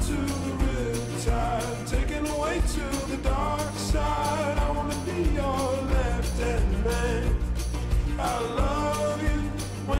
to